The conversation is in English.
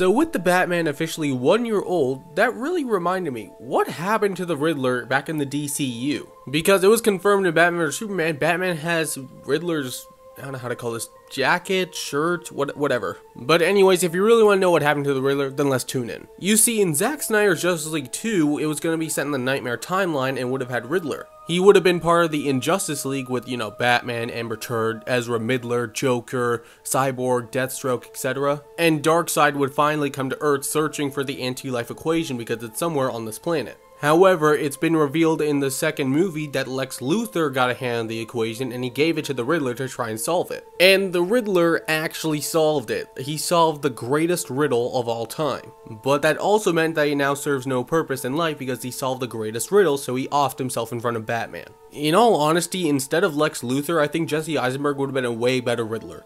So with the Batman officially one year old, that really reminded me, what happened to the Riddler back in the DCU? Because it was confirmed in Batman vs Superman, Batman has Riddler's I don't know how to call this jacket, shirt, what, whatever. But anyways, if you really want to know what happened to the Riddler, then let's tune in. You see, in Zack Snyder's Justice League 2, it was going to be set in the Nightmare timeline and would have had Riddler. He would have been part of the Injustice League with, you know, Batman, Amber Turd, Ezra Midler, Joker, Cyborg, Deathstroke, etc. And Darkseid would finally come to Earth searching for the anti-life equation because it's somewhere on this planet. However, it's been revealed in the second movie that Lex Luthor got a hand on the equation and he gave it to the Riddler to try and solve it. And the Riddler actually solved it. He solved the greatest riddle of all time. But that also meant that he now serves no purpose in life because he solved the greatest riddle so he offed himself in front of Batman. In all honesty, instead of Lex Luthor, I think Jesse Eisenberg would have been a way better Riddler.